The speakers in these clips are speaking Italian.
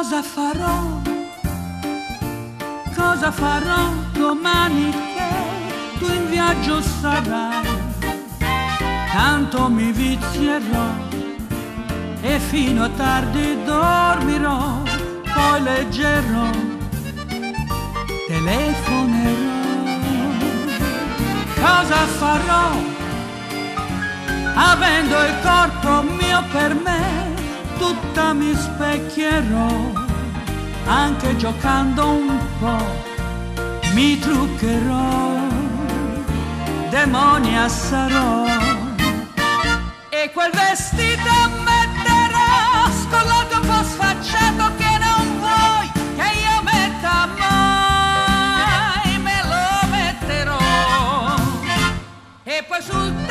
Cosa farò? Cosa farò domani che tu in viaggio sarai? Tanto mi vizierò e fino a tardi dormirò, poi leggerò, telefonerò. Cosa farò? Avendo il corpo mio per me tutta mi specchierò, anche giocando un po', mi truccherò, demonia sarò. E quel vestito metterò, scollato un po' sfacciato che non vuoi che io metta mai, me lo metterò. E poi sul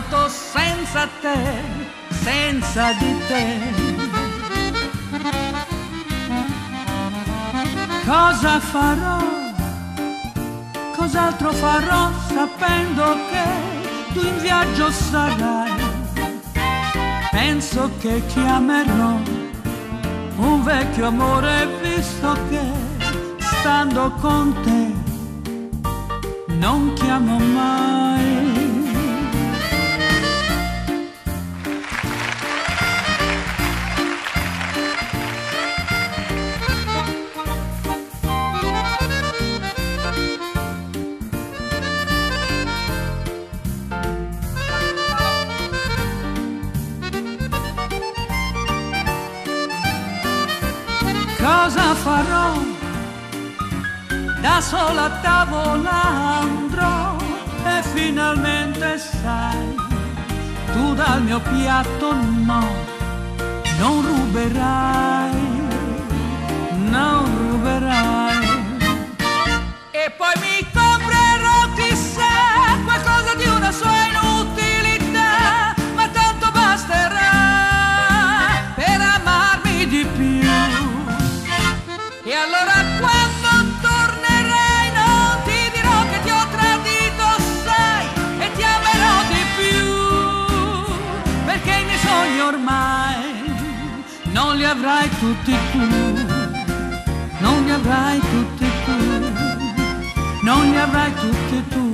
quanto senza te, senza di te. Cosa farò? Cos'altro farò sapendo che tu in viaggio sarai? Penso che chiamerò un vecchio amore visto che stando con te non chiamo mai. Cosa farò? Da sola a tavola andrò e finalmente sai, tu dal mio piatto no, non ruberai, non ruberai. Li avrai tutti tu, non li avrai tutti tu, non li avrai tutti